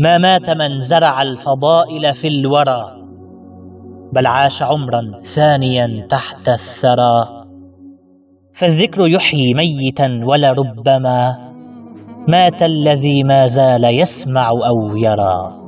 ما مات من زرع الفضائل في الورى بل عاش عمرا ثانيا تحت الثرى. فالذكر يحيي ميتا ولربما مات الذي ما زال يسمع أو يرى.